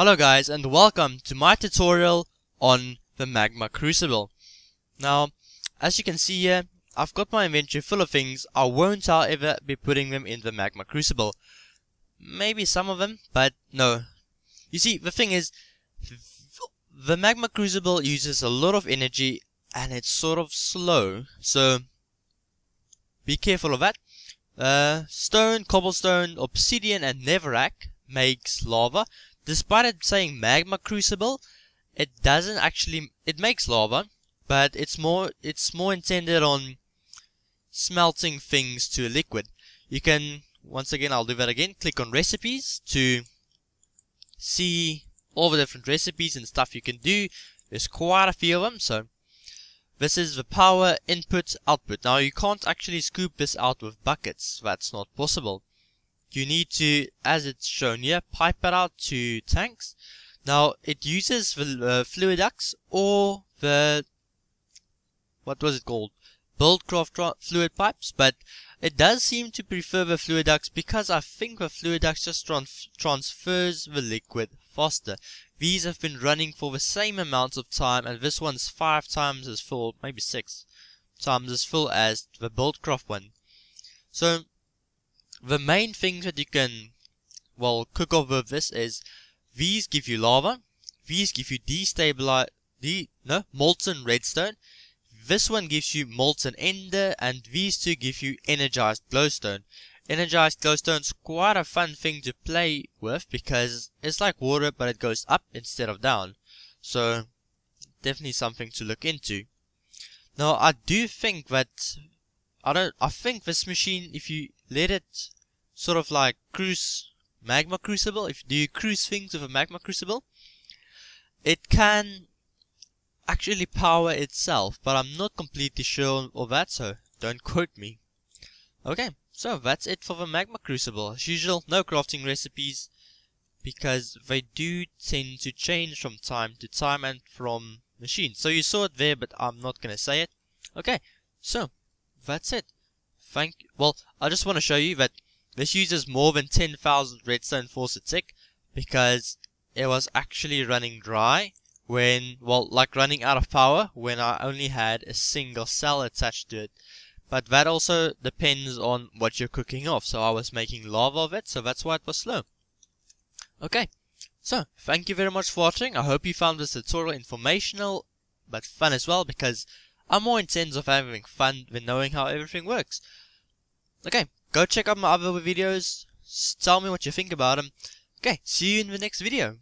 Hello guys and welcome to my tutorial on the Magma Crucible. Now, as you can see here, I've got my inventory full of things. I won't however be putting them in the Magma Crucible. Maybe some of them, but no. You see, the thing is, the Magma Crucible uses a lot of energy and it's sort of slow, so be careful of that. Uh, stone, cobblestone, obsidian and netherrack makes lava. Despite it saying magma crucible, it doesn't actually, it makes lava, but it's more, it's more intended on smelting things to a liquid. You can, once again, I'll do that again, click on recipes to see all the different recipes and stuff you can do. There's quite a few of them, so this is the power input output. Now you can't actually scoop this out with buckets. That's not possible. You need to, as it's shown here, pipe it out to tanks. Now it uses the uh, Fluiducts or the, what was it called? Buildcraft fluid pipes, but it does seem to prefer the Fluiducts because I think the Fluiducts just transfers the liquid faster. These have been running for the same amount of time and this one's five times as full, maybe six times as full as the Buildcraft one. So, the main things that you can, well, cook off with this is, these give you lava, these give you destabilize, de, no, molten redstone, this one gives you molten ender, and these two give you energized glowstone. Energized glowstone's quite a fun thing to play with because it's like water but it goes up instead of down. So definitely something to look into. Now I do think that I don't I think this machine if you let it sort of like cruise magma crucible, if do you cruise things with a magma crucible, it can actually power itself, but I'm not completely sure of that, so don't quote me. Okay, so that's it for the Magma Crucible. As usual, no crafting recipes because they do tend to change from time to time and from machine. So you saw it there, but I'm not going to say it. Okay, so that's it. Thank. you. Well, I just want to show you that this uses more than 10,000 redstone faucet tick because it was actually running dry when, well, like running out of power when I only had a single cell attached to it. But that also depends on what you're cooking off. So I was making lava of it, so that's why it was slow. Okay, so thank you very much for watching. I hope you found this tutorial informational, but fun as well, because I'm more intense of having fun than knowing how everything works. Okay, go check out my other videos. Tell me what you think about them. Okay, see you in the next video.